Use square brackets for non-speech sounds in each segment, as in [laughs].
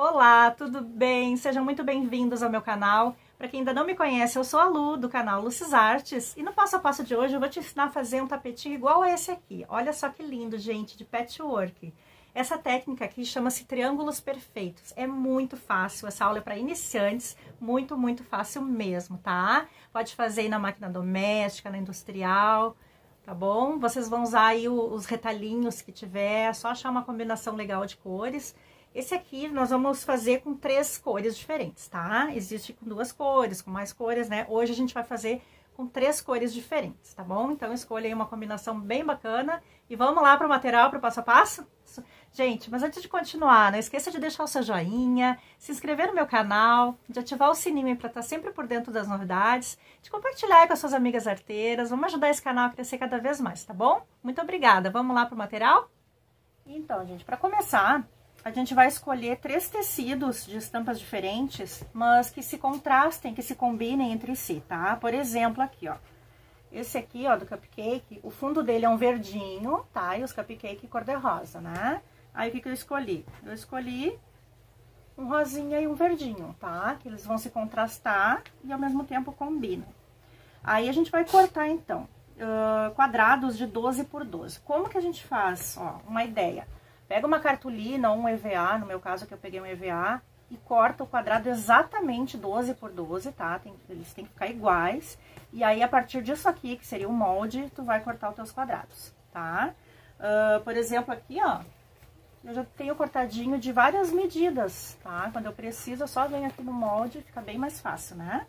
Olá, tudo bem? Sejam muito bem-vindos ao meu canal. Para quem ainda não me conhece, eu sou a Lu, do canal Lucis Artes. E no passo a passo de hoje eu vou te ensinar a fazer um tapetinho igual a esse aqui. Olha só que lindo, gente, de patchwork. Essa técnica aqui chama-se triângulos perfeitos. É muito fácil, essa aula é para iniciantes, muito, muito fácil mesmo, tá? Pode fazer aí na máquina doméstica, na industrial, tá bom? Vocês vão usar aí os retalhinhos que tiver, é só achar uma combinação legal de cores. Esse aqui nós vamos fazer com três cores diferentes, tá? Existe com duas cores, com mais cores, né? Hoje a gente vai fazer com três cores diferentes, tá bom? Então escolha aí uma combinação bem bacana e vamos lá para o material, para o passo a passo? Gente, mas antes de continuar, não esqueça de deixar o seu joinha, se inscrever no meu canal, de ativar o sininho para estar sempre por dentro das novidades, de compartilhar com as suas amigas arteiras, vamos ajudar esse canal a crescer cada vez mais, tá bom? Muito obrigada, vamos lá para o material? Então, gente, para começar, a gente vai escolher três tecidos de estampas diferentes, mas que se contrastem, que se combinem entre si, tá? Por exemplo, aqui, ó. Esse aqui, ó, do cupcake, o fundo dele é um verdinho, tá? E os cupcake cor-de-rosa, né? Aí, o que que eu escolhi? Eu escolhi um rosinha e um verdinho, tá? Que eles vão se contrastar e ao mesmo tempo combinam. Aí, a gente vai cortar, então, uh, quadrados de 12 por 12. Como que a gente faz? Ó, uma ideia. Pega uma cartolina ou um EVA, no meu caso aqui eu peguei um EVA, e corta o quadrado exatamente 12 por 12, tá? Tem, eles têm que ficar iguais. E aí, a partir disso aqui, que seria o molde, tu vai cortar os teus quadrados, tá? Uh, por exemplo, aqui, ó, eu já tenho cortadinho de várias medidas, tá? Quando eu preciso, eu só venho aqui no molde, fica bem mais fácil, né?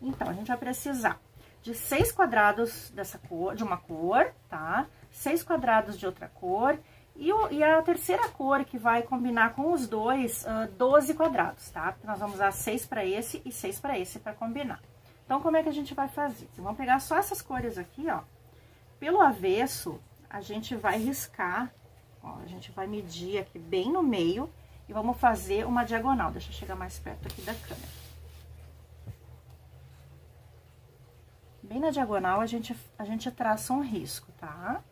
Então, a gente vai precisar de seis quadrados dessa cor, de uma cor, tá? Seis quadrados de outra cor e, o, e, a terceira cor que vai combinar com os dois, uh, 12 quadrados, tá? Nós vamos usar seis para esse e seis para esse para combinar. Então, como é que a gente vai fazer? Então, vamos pegar só essas cores aqui, ó. Pelo avesso, a gente vai riscar, ó, a gente vai medir aqui bem no meio e vamos fazer uma diagonal. Deixa eu chegar mais perto aqui da câmera. Bem na diagonal, a gente, a gente traça um risco, tá? Tá?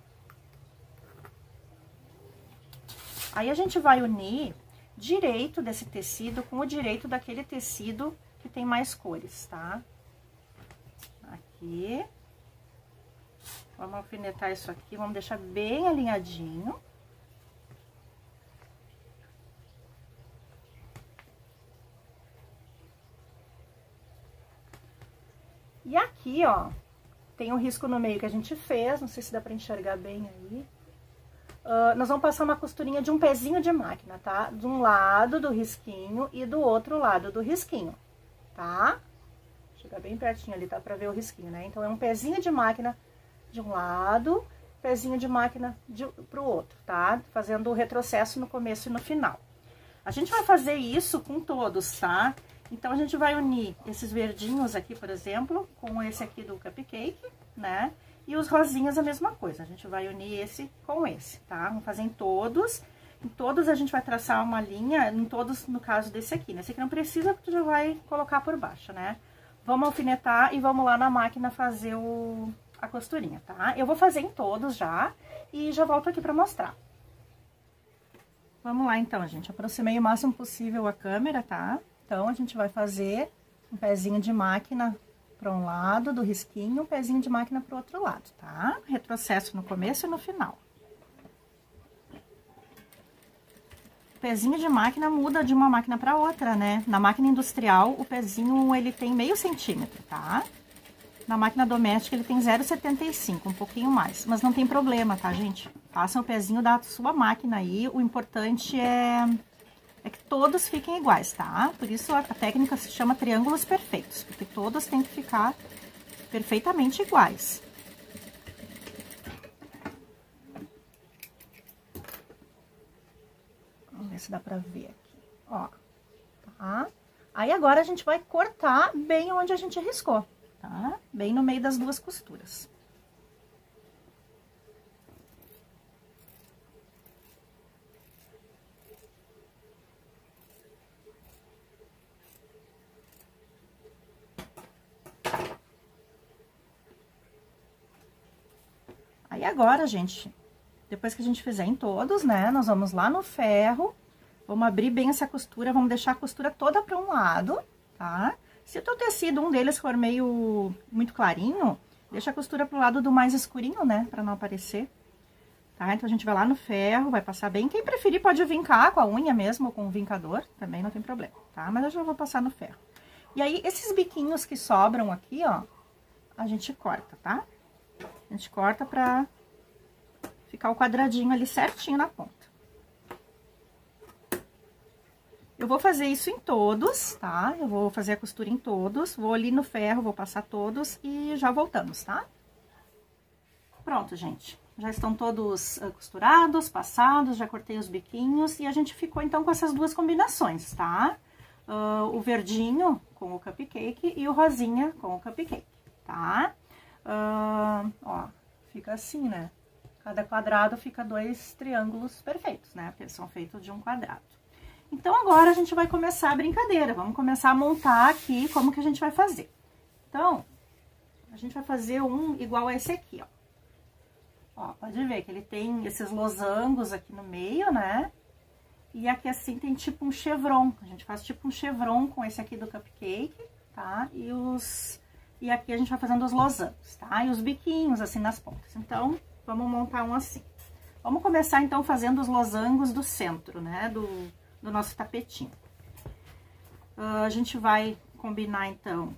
Aí, a gente vai unir direito desse tecido com o direito daquele tecido que tem mais cores, tá? Aqui. Vamos alfinetar isso aqui, vamos deixar bem alinhadinho. E aqui, ó, tem um risco no meio que a gente fez, não sei se dá pra enxergar bem aí. Uh, nós vamos passar uma costurinha de um pezinho de máquina, tá? De um lado do risquinho e do outro lado do risquinho, tá? Chega bem pertinho ali, tá? Pra ver o risquinho, né? Então, é um pezinho de máquina de um lado, pezinho de máquina de, pro outro, tá? Fazendo o retrocesso no começo e no final. A gente vai fazer isso com todos, tá? Então, a gente vai unir esses verdinhos aqui, por exemplo, com esse aqui do cupcake, né? E os rosinhas a mesma coisa, a gente vai unir esse com esse, tá? Vamos fazer em todos. Em todos a gente vai traçar uma linha, em todos no caso desse aqui, né? Esse aqui não precisa, porque tu já vai colocar por baixo, né? Vamos alfinetar e vamos lá na máquina fazer o, a costurinha, tá? Eu vou fazer em todos já e já volto aqui pra mostrar. Vamos lá então, gente. Aproximei o máximo possível a câmera, tá? Então, a gente vai fazer um pezinho de máquina para um lado do risquinho, um pezinho de máquina para o outro lado, tá? Retrocesso no começo e no final. O pezinho de máquina muda de uma máquina para outra, né? Na máquina industrial, o pezinho, ele tem meio centímetro, tá? Na máquina doméstica, ele tem 0,75, um pouquinho mais. Mas não tem problema, tá, gente? Façam o pezinho da sua máquina aí. O importante é todos fiquem iguais, tá? Por isso a técnica se chama triângulos perfeitos, porque todos têm que ficar perfeitamente iguais. Vamos ver se dá pra ver aqui, ó, tá? Aí agora a gente vai cortar bem onde a gente riscou, tá? Bem no meio das duas costuras. Aí agora, gente, depois que a gente fizer em todos, né, nós vamos lá no ferro, Vamos abrir bem essa costura, vamos deixar a costura toda para um lado, tá? Se o teu tecido, um deles for meio muito clarinho, deixa a costura pro lado do mais escurinho, né? Pra não aparecer. Tá? Então, a gente vai lá no ferro, vai passar bem. Quem preferir pode vincar com a unha mesmo, ou com o vincador, também não tem problema, tá? Mas eu já vou passar no ferro. E aí, esses biquinhos que sobram aqui, ó, a gente corta, tá? A gente corta pra ficar o quadradinho ali certinho na ponta. Eu vou fazer isso em todos, tá? Eu vou fazer a costura em todos, vou ali no ferro, vou passar todos e já voltamos, tá? Pronto, gente. Já estão todos uh, costurados, passados, já cortei os biquinhos e a gente ficou então com essas duas combinações, tá? Uh, o verdinho com o cupcake e o rosinha com o cupcake, tá? Uh, ó, fica assim, né? Cada quadrado fica dois triângulos perfeitos, né? Porque eles são feitos de um quadrado. Então, agora a gente vai começar a brincadeira. Vamos começar a montar aqui como que a gente vai fazer. Então, a gente vai fazer um igual a esse aqui, ó. Ó, pode ver que ele tem esses losangos aqui no meio, né? E aqui assim tem tipo um chevron. A gente faz tipo um chevron com esse aqui do cupcake, tá? E os... E aqui a gente vai fazendo os losangos, tá? E os biquinhos assim nas pontas. Então, vamos montar um assim. Vamos começar então fazendo os losangos do centro, né? Do, do nosso tapetinho. Uh, a gente vai combinar, então,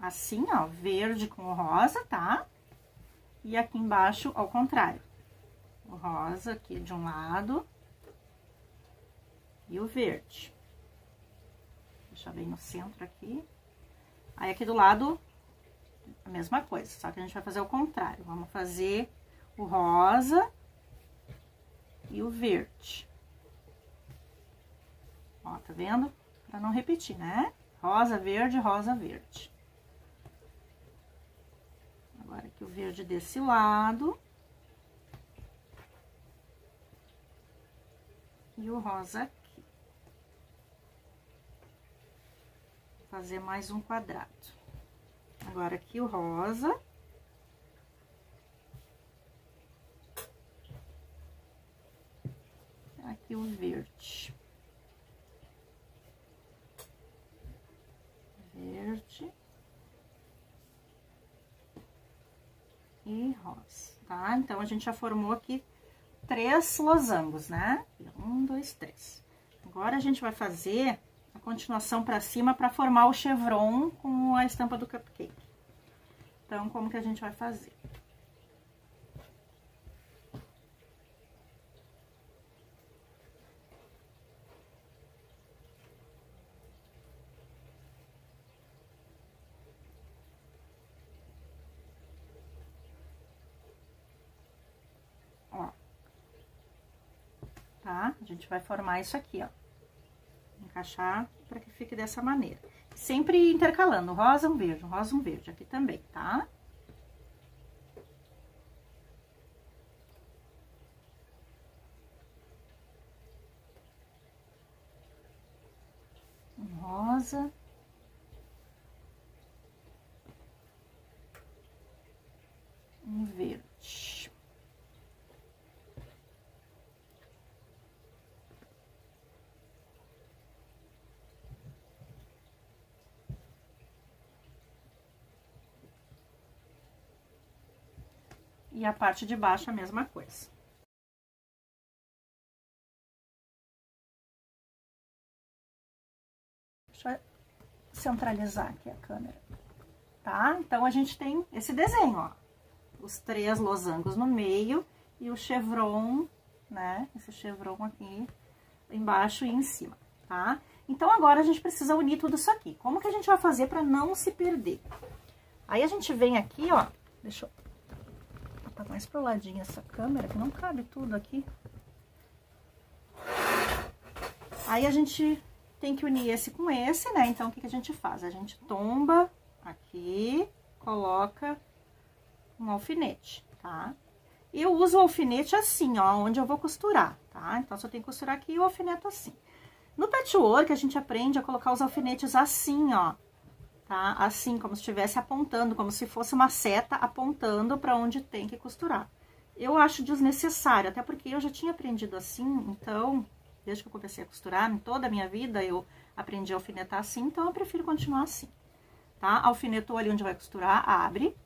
assim, ó, verde com o rosa, tá? E aqui embaixo, ao contrário. O rosa aqui de um lado e o verde. Deixa bem no centro aqui. Aí, aqui do lado, a mesma coisa, só que a gente vai fazer o contrário. Vamos fazer o rosa e o verde. Ó, tá vendo? Pra não repetir, né? Rosa, verde, rosa, verde. Agora aqui o verde desse lado. E o rosa aqui. Vou fazer mais um quadrado. Agora aqui o rosa. Aqui o verde. verde e rosa, tá? Então, a gente já formou aqui três losangos, né? Um, dois, três. Agora, a gente vai fazer a continuação pra cima pra formar o chevron com a estampa do cupcake. Então, como que a gente vai fazer? tá? A gente vai formar isso aqui, ó. Encaixar para que fique dessa maneira. Sempre intercalando, rosa, um verde, rosa, um verde, aqui também, tá? Um rosa. Um verde. E a parte de baixo a mesma coisa. Deixa eu centralizar aqui a câmera. Tá? Então, a gente tem esse desenho, ó. Os três losangos no meio e o chevron, né? Esse chevron aqui embaixo e em cima, tá? Então, agora a gente precisa unir tudo isso aqui. Como que a gente vai fazer para não se perder? Aí, a gente vem aqui, ó, deixa eu Tá mais pro ladinho essa câmera, que não cabe tudo aqui. Aí, a gente tem que unir esse com esse, né? Então, o que, que a gente faz? A gente tomba aqui, coloca um alfinete, tá? Eu uso o alfinete assim, ó, onde eu vou costurar, tá? Então, só tem que costurar aqui o alfinete assim. No patchwork, a gente aprende a colocar os alfinetes assim, ó, tá? Assim, como se estivesse apontando, como se fosse uma seta apontando para onde tem que costurar. Eu acho desnecessário, até porque eu já tinha aprendido assim, então desde que eu comecei a costurar, em toda a minha vida eu aprendi a alfinetar assim, então eu prefiro continuar assim, tá? Alfinetou ali onde vai costurar, abre,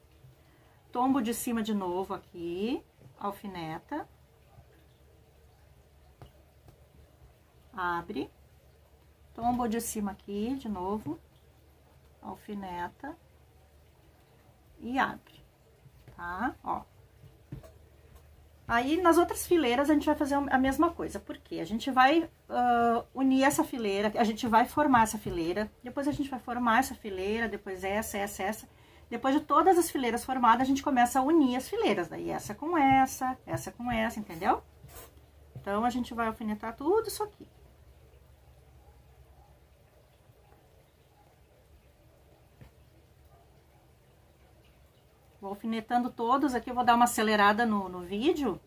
tombo de cima de novo aqui, alfineta, abre, tombo de cima aqui de novo, alfineta e abre, tá? Ó. Aí, nas outras fileiras, a gente vai fazer a mesma coisa, porque a gente vai uh, unir essa fileira, a gente vai formar essa fileira, depois a gente vai formar essa fileira, depois essa, essa, essa. Depois de todas as fileiras formadas, a gente começa a unir as fileiras, daí essa com essa, essa com essa, entendeu? Então, a gente vai alfinetar tudo isso aqui. Vou alfinetando todos aqui, vou dar uma acelerada no, no vídeo,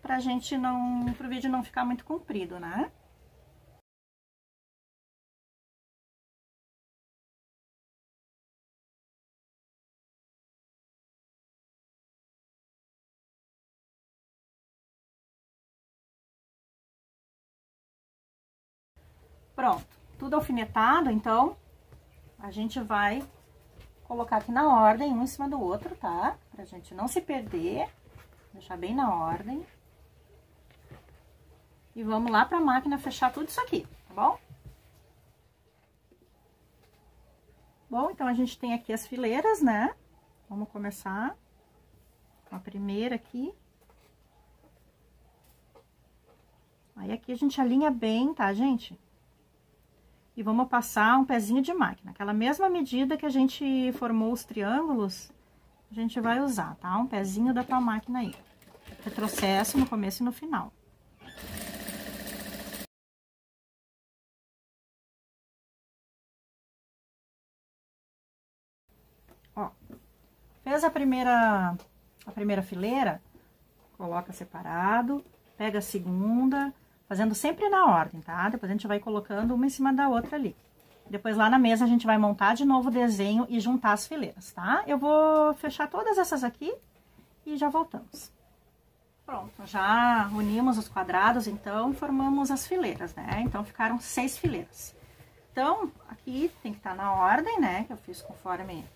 pra gente não, pro vídeo não ficar muito comprido, né? Pronto, tudo alfinetado, então, a gente vai colocar aqui na ordem, um em cima do outro, tá? Pra gente não se perder, deixar bem na ordem. E vamos lá pra máquina fechar tudo isso aqui, tá bom? Bom, então, a gente tem aqui as fileiras, né? Vamos começar com a primeira aqui. Aí, aqui a gente alinha bem, tá, gente? E vamos passar um pezinho de máquina. Aquela mesma medida que a gente formou os triângulos, a gente vai usar, tá? Um pezinho da tua máquina aí. Retrocesso no começo e no final. Ó, fez a primeira, a primeira fileira, coloca separado, pega a segunda, Fazendo sempre na ordem, tá? Depois a gente vai colocando uma em cima da outra ali. Depois lá na mesa a gente vai montar de novo o desenho e juntar as fileiras, tá? Eu vou fechar todas essas aqui e já voltamos. Pronto, já unimos os quadrados, então, formamos as fileiras, né? Então, ficaram seis fileiras. Então, aqui tem que estar tá na ordem, né? Que eu fiz conforme,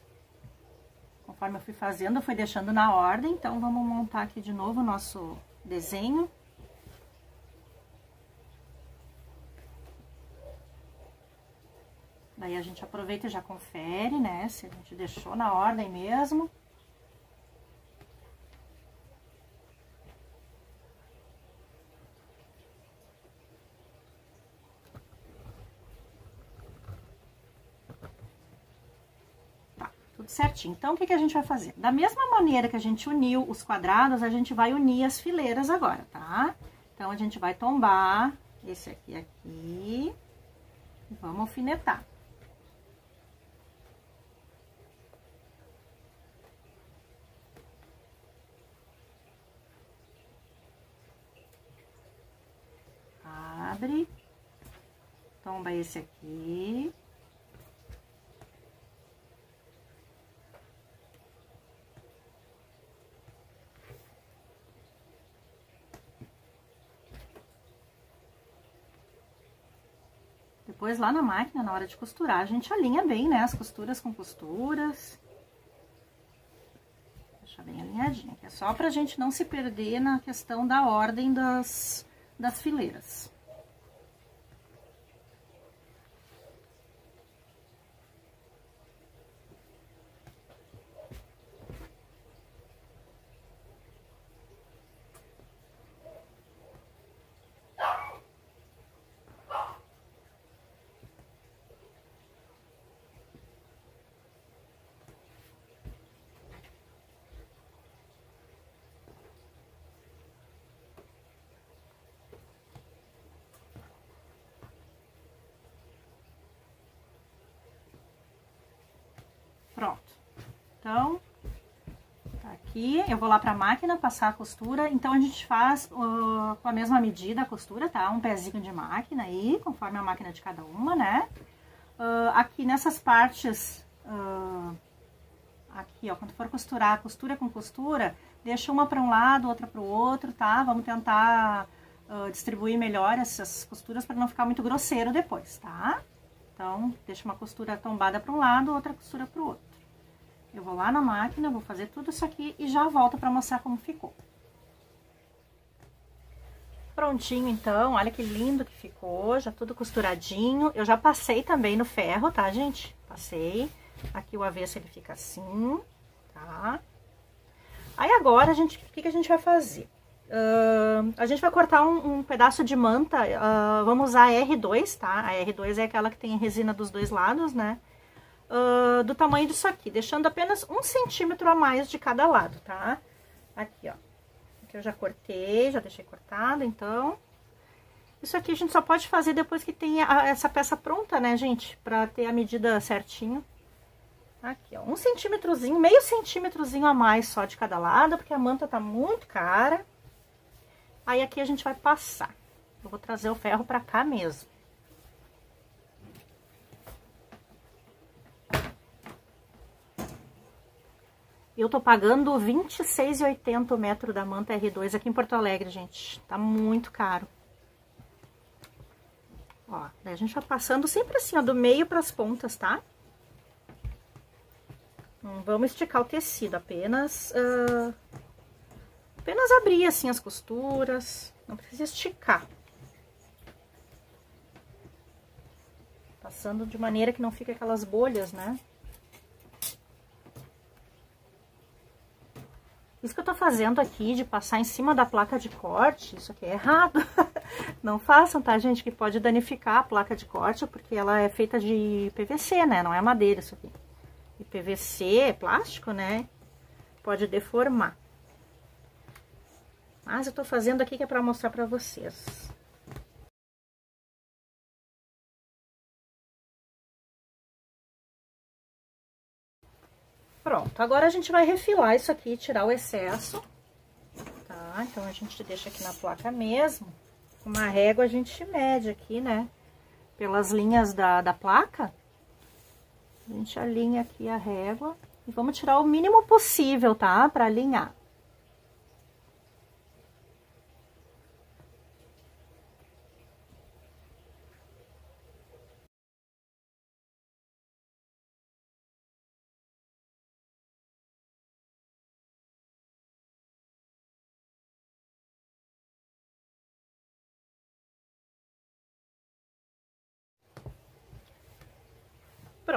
conforme eu fui fazendo, eu fui deixando na ordem. Então, vamos montar aqui de novo o nosso desenho. Daí a gente aproveita e já confere, né? Se a gente deixou na ordem mesmo. Tá, tudo certinho. Então, o que, que a gente vai fazer? Da mesma maneira que a gente uniu os quadrados, a gente vai unir as fileiras agora, tá? Então, a gente vai tombar esse aqui aqui vamos alfinetar. Abre, tomba esse aqui. Depois, lá na máquina, na hora de costurar, a gente alinha bem, né? As costuras com costuras. Deixa bem alinhadinha, que é só pra gente não se perder na questão da ordem das, das fileiras. Pronto. Então, tá aqui, eu vou lá pra máquina passar a costura, então a gente faz uh, com a mesma medida a costura, tá? Um pezinho de máquina aí, conforme a máquina de cada uma, né? Uh, aqui nessas partes, uh, aqui ó, quando for costurar, costura com costura, deixa uma para um lado, outra para o outro, tá? Vamos tentar uh, distribuir melhor essas costuras para não ficar muito grosseiro depois, tá? Então, deixa uma costura tombada para um lado, outra costura para o outro. Eu vou lá na máquina, vou fazer tudo isso aqui e já volto para mostrar como ficou. Prontinho, então, olha que lindo que ficou, já tudo costuradinho. Eu já passei também no ferro, tá, gente? Passei. Aqui o avesso ele fica assim, tá? Aí agora, a gente, o que, que a gente vai fazer? Uh, a gente vai cortar um, um pedaço de manta, uh, vamos usar a R2, tá? A R2 é aquela que tem resina dos dois lados, né? Uh, do tamanho disso aqui, deixando apenas um centímetro a mais de cada lado, tá? Aqui, ó. Aqui eu já cortei, já deixei cortado, então... Isso aqui a gente só pode fazer depois que tem essa peça pronta, né, gente? Pra ter a medida certinho. Aqui, ó, um centímetrozinho, meio centímetrozinho a mais só de cada lado, porque a manta tá muito cara. Aí aqui a gente vai passar. Eu vou trazer o ferro pra cá mesmo. Eu tô pagando R$ 26,80 o metro da manta R2 aqui em Porto Alegre, gente. Tá muito caro. Ó, daí a gente vai passando sempre assim, ó, do meio pras pontas, tá? Não vamos esticar o tecido, apenas... Uh, apenas abrir assim as costuras, não precisa esticar. Passando de maneira que não fique aquelas bolhas, né? Isso que eu tô fazendo aqui, de passar em cima da placa de corte, isso aqui é errado. [laughs] Não façam, tá, gente? Que pode danificar a placa de corte, porque ela é feita de PVC, né? Não é madeira isso aqui. E PVC é plástico, né? Pode deformar. Mas eu tô fazendo aqui que é pra mostrar pra vocês. Pronto, agora a gente vai refilar isso aqui, tirar o excesso, tá? Então, a gente deixa aqui na placa mesmo. Com uma régua a gente mede aqui, né? Pelas linhas da, da placa. A gente alinha aqui a régua e vamos tirar o mínimo possível, tá? Pra alinhar.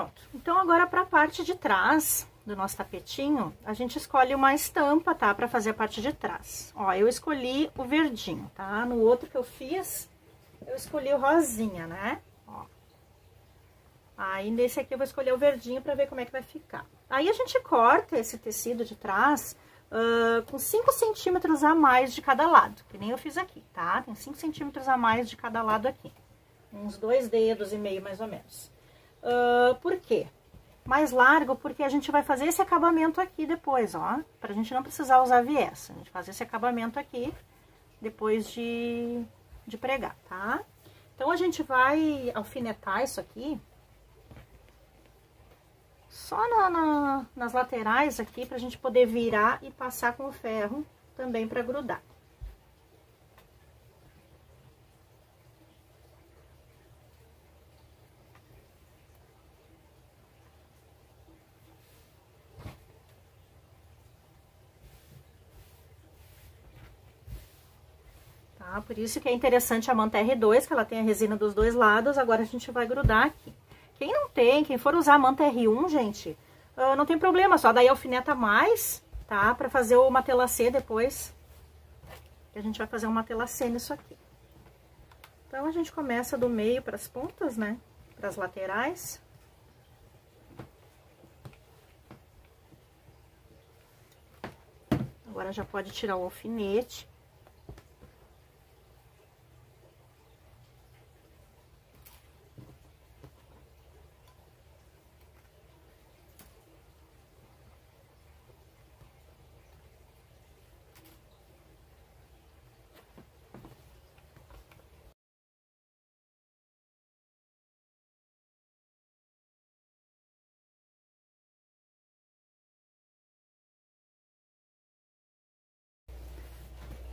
Pronto. Então, agora para a parte de trás do nosso tapetinho, a gente escolhe uma estampa, tá? Para fazer a parte de trás. Ó, eu escolhi o verdinho, tá? No outro que eu fiz, eu escolhi o rosinha, né? Ó. Aí, nesse aqui eu vou escolher o verdinho para ver como é que vai ficar. Aí, a gente corta esse tecido de trás uh, com 5 centímetros a mais de cada lado, que nem eu fiz aqui, tá? Tem 5 centímetros a mais de cada lado aqui. Uns dois dedos e meio, mais ou menos. Uh, por quê? Mais largo porque a gente vai fazer esse acabamento aqui depois, ó. Pra gente não precisar usar viés. A gente faz esse acabamento aqui depois de, de pregar, tá? Então, a gente vai alfinetar isso aqui só na, na, nas laterais aqui pra gente poder virar e passar com o ferro também pra grudar. Por isso que é interessante a manta R2, que ela tem a resina dos dois lados, agora a gente vai grudar aqui. Quem não tem, quem for usar a manta R1, gente, uh, não tem problema, só daí alfineta mais, tá? Pra fazer o matelacê depois, a gente vai fazer um matelacê nisso aqui. Então, a gente começa do meio para as pontas, né? Para as laterais. Agora, já pode tirar o alfinete.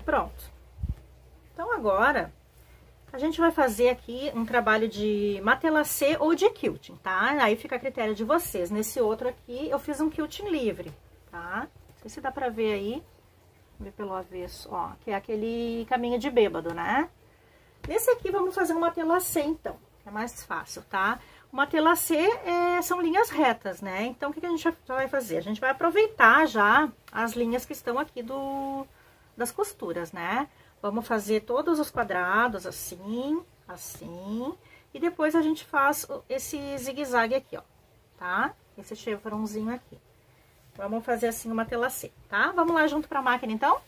Pronto. Então, agora, a gente vai fazer aqui um trabalho de matelacê ou de quilting, tá? Aí fica a critério de vocês. Nesse outro aqui, eu fiz um quilting livre, tá? Não sei se dá pra ver aí. Ver pelo avesso, ó. Que é aquele caminho de bêbado, né? Nesse aqui, vamos fazer um matelacê, então. É mais fácil, tá? O matelacê é, são linhas retas, né? Então, o que, que a gente vai fazer? A gente vai aproveitar já as linhas que estão aqui do, das costuras, né? Vamos fazer todos os quadrados assim, assim. E depois a gente faz esse zigue-zague aqui, ó, tá? Esse chevronzinho aqui. Vamos fazer assim uma telacê, tá? Vamos lá junto pra máquina, então?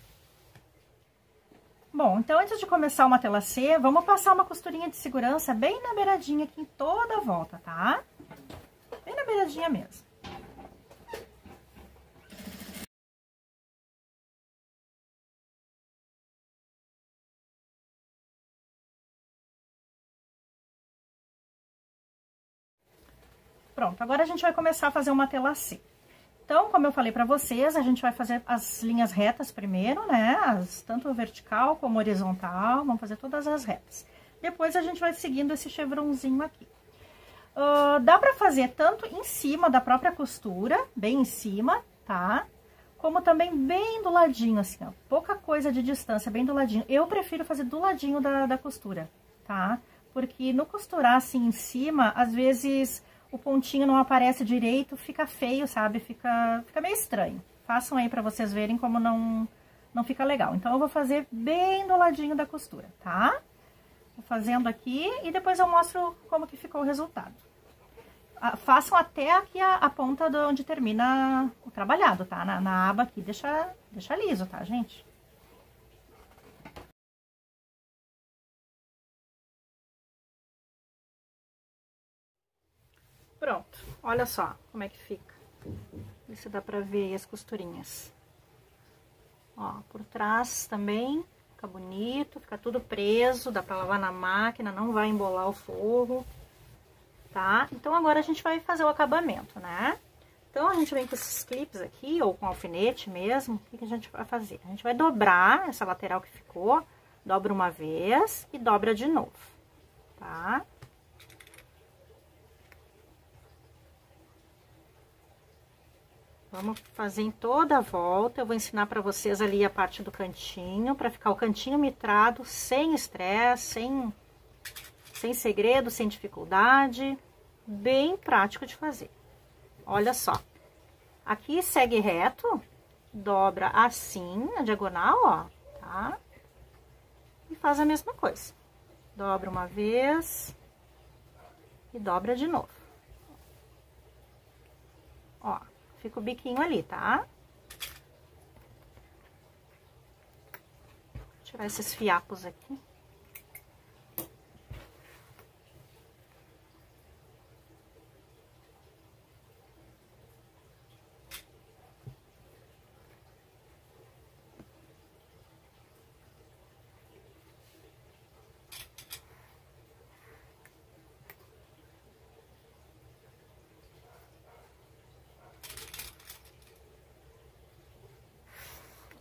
Bom, então antes de começar uma telacê, vamos passar uma costurinha de segurança bem na beiradinha aqui em toda a volta, tá? Bem na beiradinha mesmo. Pronto, agora a gente vai começar a fazer uma telacê. Então, como eu falei pra vocês, a gente vai fazer as linhas retas primeiro, né? As, tanto vertical como horizontal, vamos fazer todas as retas. Depois a gente vai seguindo esse chevronzinho aqui. Uh, dá pra fazer tanto em cima da própria costura, bem em cima, tá? Como também bem do ladinho, assim, ó. Pouca coisa de distância, bem do ladinho. Eu prefiro fazer do ladinho da, da costura, tá? Porque no costurar assim em cima, às vezes o pontinho não aparece direito, fica feio, sabe? Fica, fica meio estranho. Façam aí pra vocês verem como não, não fica legal. Então, eu vou fazer bem do ladinho da costura, tá? Vou fazendo aqui e depois eu mostro como que ficou o resultado. Ah, façam até aqui a, a, ponta de onde termina o trabalhado, tá? Na, na aba aqui, deixa, deixa liso, tá, gente? Olha só como é que fica. Vê se dá pra ver aí as costurinhas. Ó, por trás também fica bonito, fica tudo preso, dá pra lavar na máquina, não vai embolar o forro, tá? Então, agora a gente vai fazer o acabamento, né? Então, a gente vem com esses clipes aqui, ou com alfinete mesmo, o que, que a gente vai fazer? A gente vai dobrar essa lateral que ficou, dobra uma vez e dobra de novo, tá? Vamos fazer em toda a volta. Eu vou ensinar para vocês ali a parte do cantinho, para ficar o cantinho mitrado, sem estresse, sem, sem segredo, sem dificuldade. Bem prático de fazer. Olha só. Aqui segue reto, dobra assim, na diagonal, ó, tá? E faz a mesma coisa. Dobra uma vez e dobra de novo. Ó. Fica o biquinho ali, tá? Vou tirar esses fiapos aqui.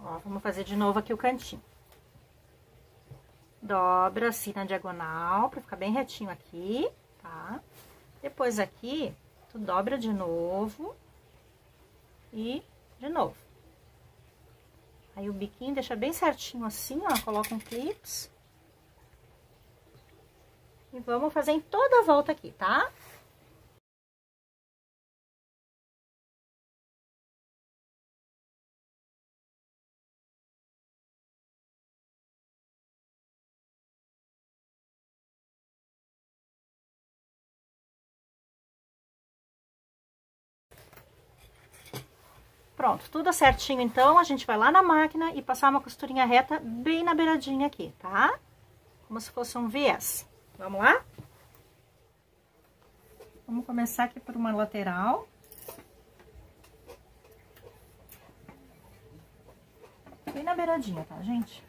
Ó, vamos fazer de novo aqui o cantinho. Dobra assim na diagonal, pra ficar bem retinho aqui, tá? Depois aqui, tu dobra de novo e de novo. Aí o biquinho deixa bem certinho assim, ó, coloca um clips. E vamos fazer em toda a volta aqui, tá? Pronto, tudo certinho então, a gente vai lá na máquina e passar uma costurinha reta bem na beiradinha aqui, tá? Como se fosse um viés. Vamos lá? Vamos começar aqui por uma lateral. Bem na beiradinha, tá, gente?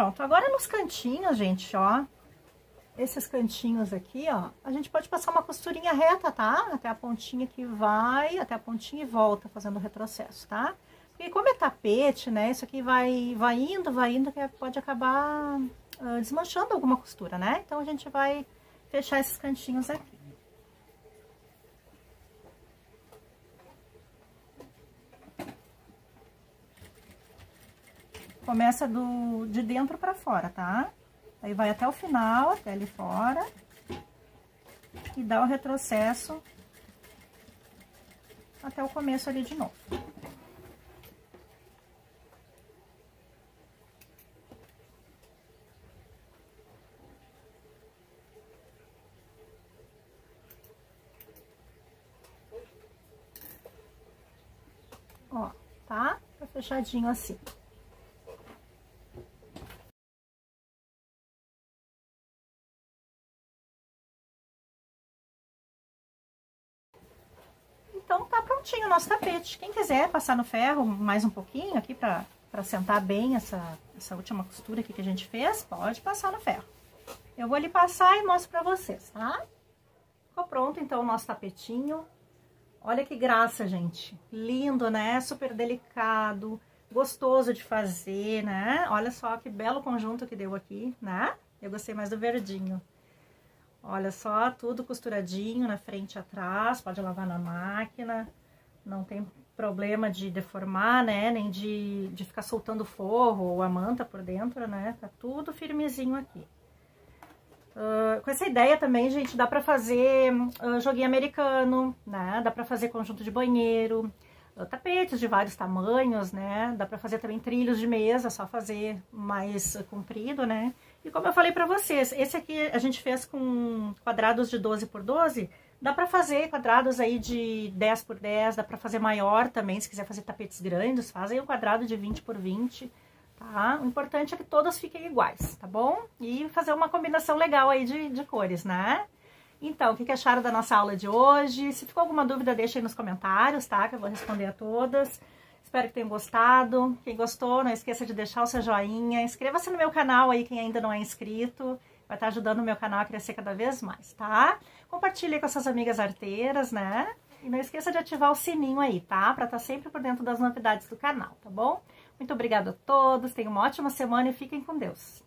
Pronto, agora nos cantinhos, gente, ó, esses cantinhos aqui, ó, a gente pode passar uma costurinha reta, tá? Até a pontinha que vai, até a pontinha e volta fazendo o retrocesso, tá? Porque como é tapete, né, isso aqui vai, vai indo, vai indo, que pode acabar uh, desmanchando alguma costura, né? Então, a gente vai fechar esses cantinhos aqui. Começa do, de dentro pra fora, tá? Aí vai até o final, até ali fora. E dá o retrocesso até o começo ali de novo. Ó, tá? Tá fechadinho assim. Prontinho o nosso tapete. Quem quiser passar no ferro mais um pouquinho aqui pra, pra sentar bem essa, essa última costura aqui que a gente fez, pode passar no ferro. Eu vou ali passar e mostro pra vocês, tá? Ficou pronto, então, o nosso tapetinho. Olha que graça, gente. Lindo, né? Super delicado, gostoso de fazer, né? Olha só que belo conjunto que deu aqui, né? Eu gostei mais do verdinho. Olha só, tudo costuradinho na frente e atrás, pode lavar na máquina, não tem problema de deformar, né, nem de, de ficar soltando forro ou a manta por dentro, né, tá tudo firmezinho aqui. Uh, com essa ideia também, gente, dá pra fazer uh, joguinho americano, né, dá pra fazer conjunto de banheiro, uh, tapetes de vários tamanhos, né, dá pra fazer também trilhos de mesa, só fazer mais comprido, né, e como eu falei pra vocês, esse aqui a gente fez com quadrados de 12 por 12, dá pra fazer quadrados aí de 10 por 10, dá pra fazer maior também, se quiser fazer tapetes grandes, faz aí um quadrado de 20 por 20, tá? O importante é que todos fiquem iguais, tá bom? E fazer uma combinação legal aí de, de cores, né? Então, o que, que acharam da nossa aula de hoje? Se ficou alguma dúvida, deixa aí nos comentários, tá? Que eu vou responder a todas. Espero que tenham gostado. Quem gostou, não esqueça de deixar o seu joinha. Inscreva-se no meu canal aí, quem ainda não é inscrito. Vai estar ajudando o meu canal a crescer cada vez mais, tá? Compartilhe com suas amigas arteiras, né? E não esqueça de ativar o sininho aí, tá? Pra estar sempre por dentro das novidades do canal, tá bom? Muito obrigada a todos, tenham uma ótima semana e fiquem com Deus.